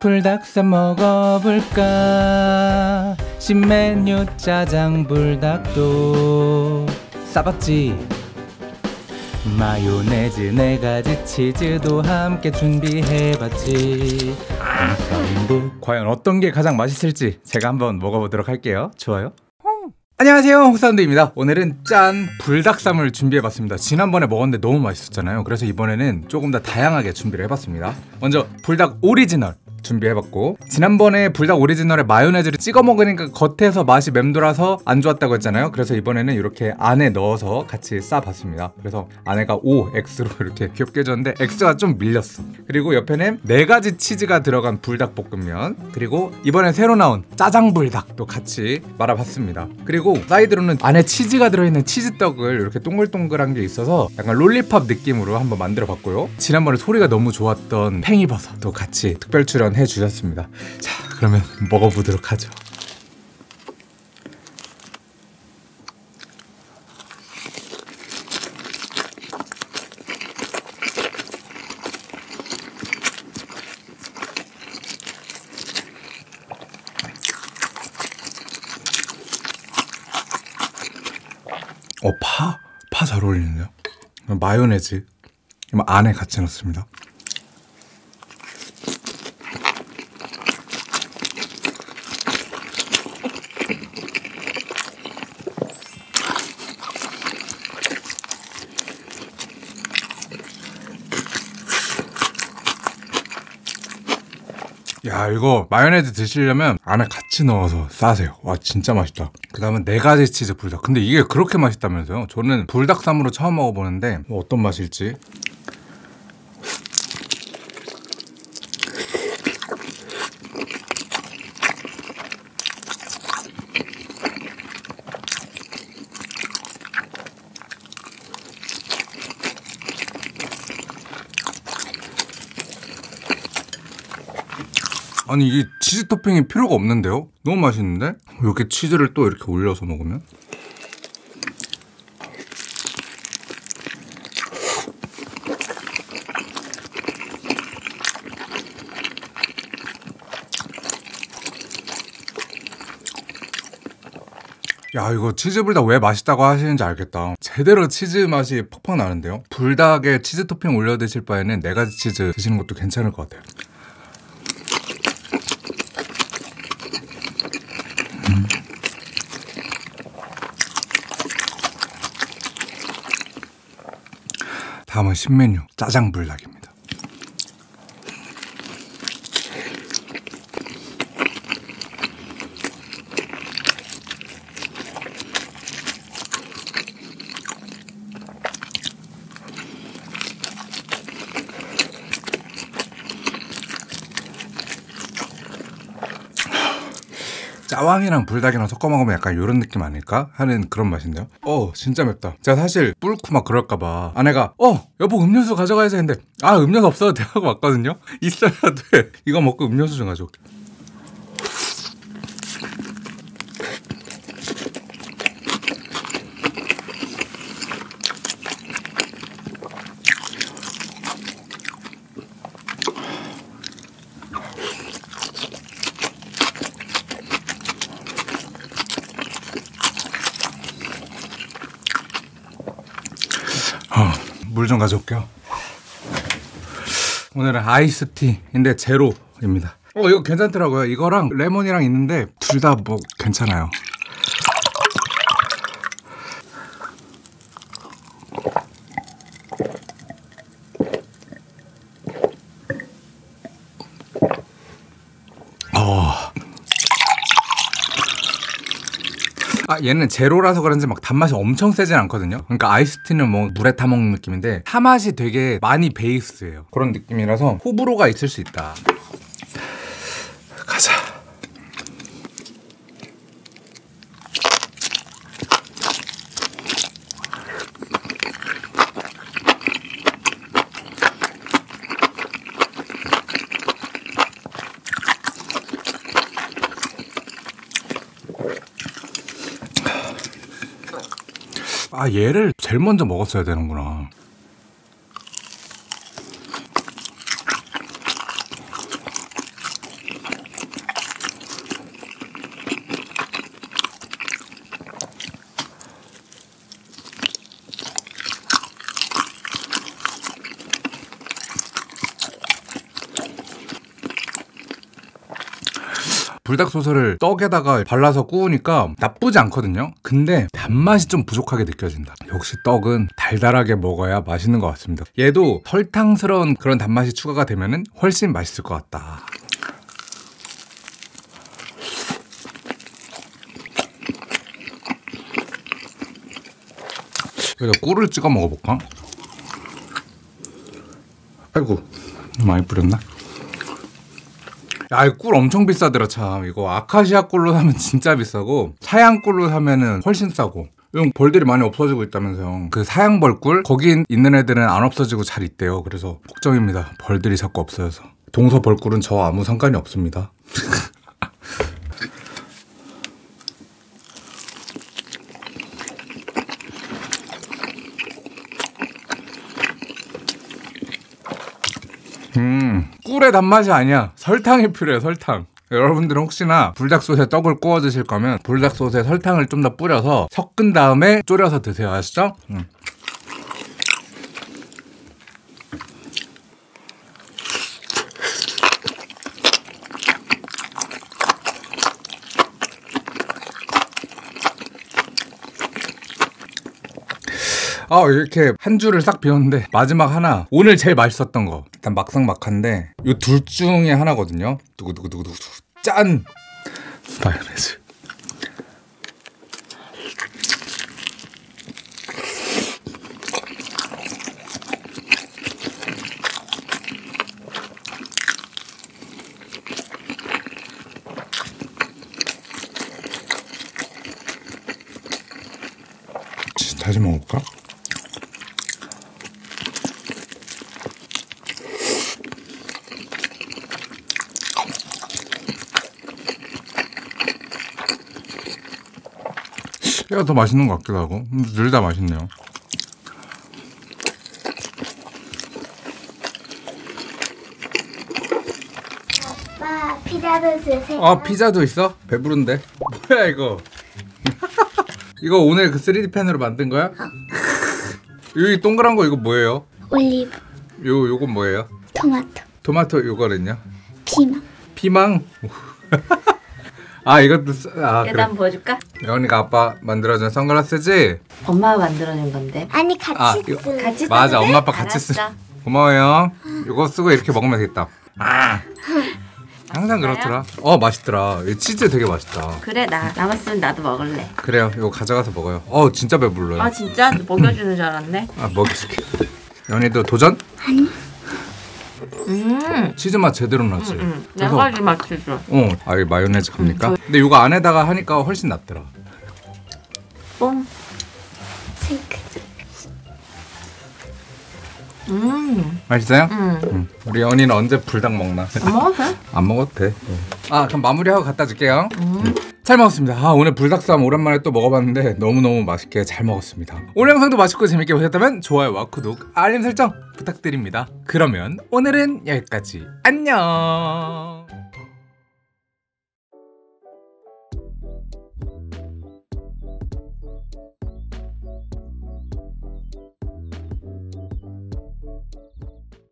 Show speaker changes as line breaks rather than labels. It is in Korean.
불닭쌈 먹어볼까? 신메뉴 짜장 불닭도. 싸봤지? 마요네즈 네 가지 치즈도 함께 준비해봤지. 음, 과연 어떤 게 가장 맛있을지 제가 한번 먹어보도록 할게요. 좋아요? 안녕하세요 홍사운드입니다. 오늘은 짠 불닭쌈을 준비해봤습니다. 지난번에 먹었는데 너무 맛있었잖아요. 그래서 이번에는 조금 더 다양하게 준비를 해봤습니다. 먼저 불닭 오리지널 준비해봤고 지난번에 불닭 오리지널에 마요네즈를 찍어 먹으니까 겉에서 맛이 맴돌아서 안 좋았다고 했잖아요. 그래서 이번에는 이렇게 안에 넣어서 같이 싸봤습니다. 그래서 안에가 O, X로 이렇게 귀엽게 졌는데 X가 좀 밀렸어. 그리고 옆에는 네 가지 치즈가 들어간 불닭볶음면 그리고 이번에 새로 나온 짜장불닭도 같이 말아봤습니다. 그리고 사이드로는 안에 치즈가 들어있는 치즈떡을 이렇게 동글동글한 게 있어서 약간 lollipop 느낌으로 한번 만들어 봤고요. 지난번에 소리가 너무 좋았던 팽이버섯도 같이 특별 출연 해 주셨습니다. 자, 그러면 먹어보도록 하죠. 어, 파? 파 잘 어울리는데요? 마요네즈. 안에 같이 넣습니다. 야 이거 마요네즈 드시려면 안에 같이 넣어서 싸세요. 와 진짜 맛있다. 그 다음은 네 가지 치즈 불닭 근데 이게 그렇게 맛있다면서요? 저는 불닭 쌈으로 처음 먹어보는데 뭐 어떤 맛일지 아니 이게 치즈 토핑이 필요가 없는데요? 너무 맛있는데? 이렇게 치즈를 또 이렇게 올려서 먹으면? 야 이거 치즈 불닭 왜 맛있다고 하시는지 알겠다 제대로 치즈 맛이 팍팍 나는데요 불닭에 치즈 토핑 올려 드실 바에는 네 가지 치즈 드시는 것도 괜찮을 것 같아요 다음은 신메뉴 짜장불닭입니다. 짜왕이랑 불닭이랑 섞어 먹으면 약간 이런 느낌 아닐까 하는 그런 맛인데요. 어 진짜 맵다. 제가 사실 뿔고 막 그럴까봐 아내가 어 여보 음료수 가져가야지 했는데 아 음료수 없어도 돼 하고 왔거든요. 있어야 돼. 이거 먹고 음료수 좀 가져올게. 어, 물좀 가져올게요. 오늘은 아이스티인데 제로입니다. 어, 이거 괜찮더라고요. 이거랑 레몬이랑 있는데 둘 다 뭐 괜찮아요. 아 얘는 제로라서 그런지 막 단맛이 엄청 세진 않거든요? 그러니까 아이스티는 뭐 물에 타먹는 느낌인데 타맛이 되게 많이 베이스예요. 그런 느낌이라서 호불호가 있을 수 있다 아 얘를 제일 먼저 먹었어야 되는구나 불닭 소스를 떡에다가 발라서 구우니까 나쁘지 않거든요. 근데 단맛이 좀 부족하게 느껴진다. 역시 떡은 달달하게 먹어야 맛있는 것 같습니다. 얘도 설탕스러운 그런 단맛이 추가가 되면 훨씬 맛있을 것 같다. 여기다 꿀을 찍어 먹어볼까? 아이고 많이 뿌렸나? 야, 이꿀 엄청 비싸더라 참. 이거 아카시아 꿀로 사면 진짜 비싸고 사양 꿀로 사면은 훨씬 싸고. 이런 벌들이 많이 없어지고 있다면서요. 그 사양 벌꿀 거기 있는 애들은 안 없어지고 잘 있대요. 그래서 걱정입니다. 벌들이 자꾸 없어져서. 동서 벌꿀은 저와 아무 상관이 없습니다. 음, 꿀의 단맛이 아니야. 설탕이 필요해, 설탕. 여러분들은 혹시나 불닭소스에 떡을 구워 드실 거면 불닭소스에 설탕을 좀 더 뿌려서 섞은 다음에 졸여서 드세요. 아시죠? 음. 아 이렇게 한 줄을 싹 비웠는데 마지막 하나. 오늘 제일 맛있었던 거. 일단 막상 막한데 이 둘 중에 하나거든요. 두구두구두구두구 짠! 마요네즈. 다시 먹을까? 얘가 더 맛있는 것 같기도 하고 둘 다 맛있네요
아빠 피자도 드세요.
아 피자도 있어? 배부른데 뭐야 이거 이거 오늘 그 3D 펜으로 만든 거야? 여기 동그란 거 이거 뭐예요?
올리브,
요 요건 뭐예요?
토마토,
토마토 요거는요?
피망.
피망 아 이것도 쓰- 아
얘도
그래
한번 보여줄까?
여원이가 아빠 만들어준 선글라스지?
엄마가 만들어준 건데.
아니 같이
아,
쓰.
이거-
같이
맞아
써도 돼?
엄마 아빠 같이 쓰
알았어.
고마워요 이거 쓰고 이렇게 먹으면 되겠다 아 항상 그렇더라 어 맛있더라 이 치즈 되게 맛있다
그래 나 남았으면 나도 먹을래.
그래요 이거 가져가서 먹어요 어 진짜 배불러요
아 진짜 먹여주는 줄 알았네.
아 먹여줄게 연희도 도전?
음.
치즈 맛 제대로 나지
음. 네
그래서
가지 맛이 줘.
어, 아, 이 마요네즈 갑니까?
음,
근데 이거 안에다가 하니까 훨씬 낫더라.
뽕. 음.
맛있어요?
음.
응. 우리 연이는 언제 불닭 먹나?
안 먹어도 돼?
안 먹어도 돼. 아, 그럼 마무리하고 갖다 줄게요.
음.
잘 먹었습니다. 아, 오늘 불닭쌈 오랜만에 또 먹어봤는데 너무너무 맛있게 잘 먹었습니다. 오늘 영상도 맛있고 재밌게 보셨다면 좋아요와 구독, 알림 설정 부탁드립니다. 그러면 오늘은 여기까지. 안녕!